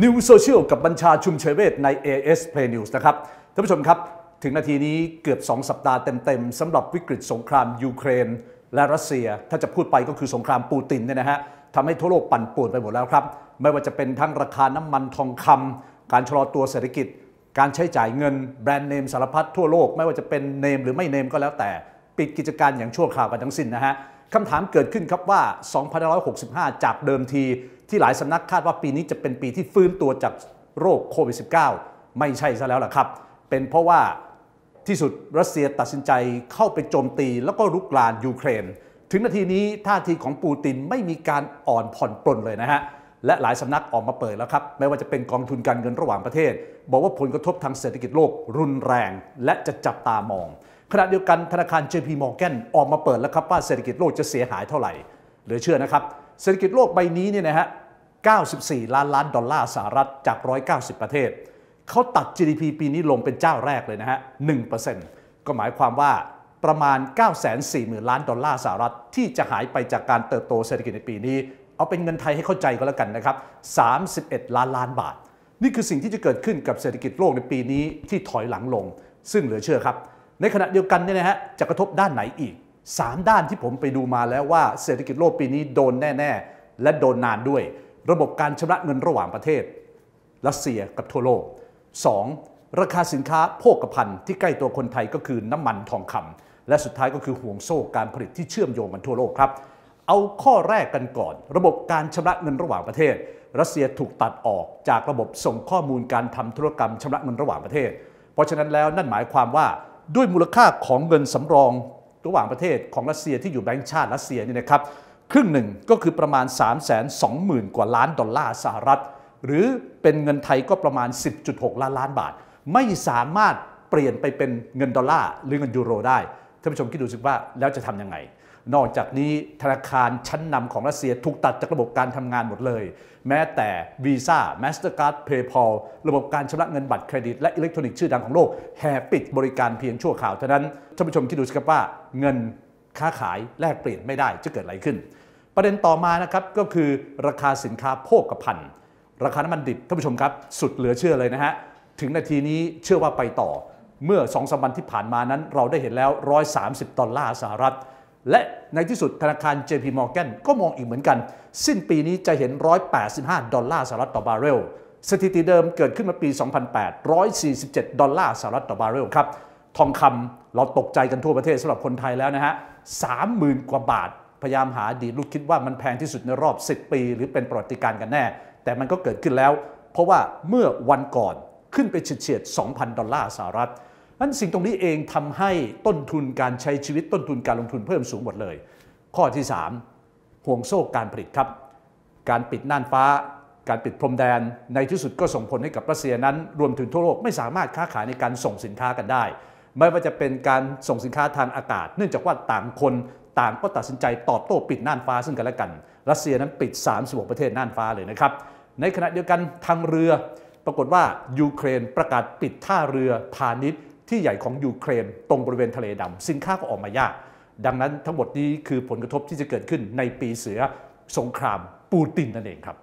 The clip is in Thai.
นิวโซเชียลกับบัญชาชุมเชยเวศใน AS Play News นะครับท่านผู้ชมครับ ถึงนาทีนี้เกือบ 2 สัปดาห์เต็มๆสำหรับวิกฤตสงครามยูเครน และรัสเซีย ถ้าจะพูดไปก็คือสงครามปูตินเนี่ยนะฮะทำให้ทั่วโลกปั่นป่วนไปหมดแล้วครับ ไม่ว่าจะเป็นทั้งราคาน้ำมันทองคำการชะลอตัวเศรษฐกิจ การใช้จ่ายเงินแบรนด์เนมสารพัดทั่วโลก ไม่ว่าจะเป็นเนมหรือไม่เนมก็แล้วแต่ ปิดกิจการอย่างชั่วคราวกันทั้งสิ้นนะฮะคำถามเกิดขึ้นครับว่า2565 จากเดิมที ที่หลายสำนักคาดว่าปีนี้จะเป็นปีที่ฟื้นตัวจากโรคโควิด -19 ไม่ใช่ซะแล้วล่ะครับ เป็นเพราะว่าที่สุดรัสเซียตัดสินใจเข้าไปโจมตีแล้วก็รุกรานยูเครน ถึงนาทีนี้ท่าทีของปูตินไม่มีการอ่อนผ่อนปลนเลยนะฮะและหลายสำนักออกมาเปิดแล้วครับไม่ว่าจะเป็นกองทุนการเงินระหว่างประเทศ บอกว่าผลกระทบทางเศรษฐกิจโลกรุนแรง และจะจับตามอง ขณะเดียวกันธนาคาร JP Morgan ออกมาเปิดแล้วครับว่าเศรษฐกิจโลกจะเสียหายเท่าไหร่เหลือเชื่อนะครับเศรษฐกิจโลกใบนี้เนี่ยนะฮะ 94 ล้านล้านดอลลาร์สหรัฐจาก 190 ประเทศ เขาตัด GDP ปีนี้ลงเป็นเจ้าแรกเลยนะฮะ 1%ก็หมายความว่าประมาณ 940,000 ล้านดอลลาร์สหรัฐ ที่จะหายไปจากการเติบโตเศรษฐกิจในปีนี้ เอาเป็นเงินไทยให้เข้าใจก็แล้วกันนะครับ 31 ล้านล้านบาท นี่คือสิ่งที่จะเกิดขึ้นกับเศรษฐกิจโลกในปีนี้ที่ถอยหลังลง ซึ่งเหลือเชื่อครับ ในขณะเดียวกันเนี่ยนะฮะจะกระทบด้านไหนอีก 3 ด้านที่ผมไปดูมาแล้วว่าเศรษฐกิจโลกปีนี้โดนแน่ ๆ และโดนนานด้วย ระบบการชำระเงินระหว่างประเทศรัสเซียกับทั่วโลก 2. ราคาสินค้าโภคภัณฑ์ที่ใกล้ตัวคนไทยก็คือน้ำมันทองคำและสุดท้ายก็คือห่วงโซ่การผลิตที่เชื่อมโยงกันทั่วโลกครับ เอาข้อแรกกันก่อน ระบบการชำระเงินระหว่างประเทศ รัสเซียถูกตัดออกจากระบบส่งข้อมูลการทำธุรกรรมชำระเงินระหว่างประเทศ เพราะฉะนั้นแล้วนั่นหมายความว่าด้วยมูลค่าของเงินสำรองระหว่างประเทศของรัสเซียที่อยู่แบงก์ชาติรัสเซียนี่นะครับ ครึ่งหนึ่งก็คือประมาณ 3 2 0 0 0 0 กว่าล้านดอลลาร์สหรัฐ หรือเป็นเงินไทยก็ประมาณ 10.6 ล้านล้านบาท ไม่สามารถเปลี่ยนไปเป็นเงินดอลลาร์หรือเงินยูโรได้ท่านผู้ชมคิดดูสิว่าแล้วจะทำยังไง นอกจากนี้ธนาคารชั้นนำของรัสเซียถูกตัดจากระบบการทำงานหมดเลย แม้แต่ Visa Mastercard PayPal ระบบการชำระเงินบัตรเครดิต และอิเล็กทรอนิกส์ชื่อดังของโลกแห่ปิดบริการเพียงชั่วคราวเท่านั้นท่านผู้ชมคิดดูสิครับว่าเงินค้าขายแลกเปลี่ยนไม่ได้จะเกิดอะไรขึ้น ประเด็นต่อมานะครับก็คือราคาสินค้าโภคภัณฑ์ราคาน้ำมันดิบท่านผู้ชมครับสุดเหลือเชื่อเลยนะฮะถึงนาทีนี้เชื่อว่าไปต่อ เมื่อ2อสวันที่ผ่านมานั้น เราได้เห็นแล้ว 130 ดอลลาร์สหรัฐ และในที่สุดธนาคาร JP Morgan ก็มองอีกเหมือนกัน สิ้นปีนี้จะเห็น 185 ดอลลาร์สหรัฐต่อบาร์เรลสถิติเดิมเกิดขึ้นมาปี 2008 147 ดอลลาร์สหรัฐต่อบาร์เรลครับทองคำเราตกใจกันทั่วประเทศสำหรับคนไทยแล้วนะฮะ30,000 กว่าบาท พยายามหาดีลูกคิดว่ามันแพงที่สุดในรอบ 10 ปี หรือเป็นประวัติการณ์กันแน่ แต่มันก็เกิดขึ้นแล้ว เพราะว่าเมื่อวันก่อนขึ้นไปเฉียด2,000 ดอลลาร์สหรัฐนั้นสิ่งตรงนี้เองทำให้ต้นทุนการใช้ชีวิตต้นทุนการลงทุนเพิ่มสูงหมดเลย ข้อที่ 3 ห่วงโซ่การผลิตครับ การปิดน่านฟ้า การปิดพรมแดน ในที่สุดก็ส่งผลให้กับรัสเซียนั้น รวมถึงทั่วโลกไม่สามารถค้าขายในการส่งสินค้ากันได้ ไม่ว่าจะเป็นการส่งสินค้าทางอากาศ เนื่องจากว่าต่างคน ต่างก็ตัดสินใจตอบโต้ปิดน่านฟ้าซึ่งกันและกัน รัสเซียนั้นปิด 36 ประเทศน่านฟ้าเลยนะครับ ในขณะเดียวกันทางเรือ ปรากฏว่ายูเครนประกาศปิดท่าเรือพาณิชย์ที่ใหญ่ของยูเครน ตรงบริเวณทะเลดำสินค้าก็ออกมายาก ดังนั้นทั้งหมดนี้คือผลกระทบที่จะเกิดขึ้นในปีเสือสงครามปูตินนั่นเองครับ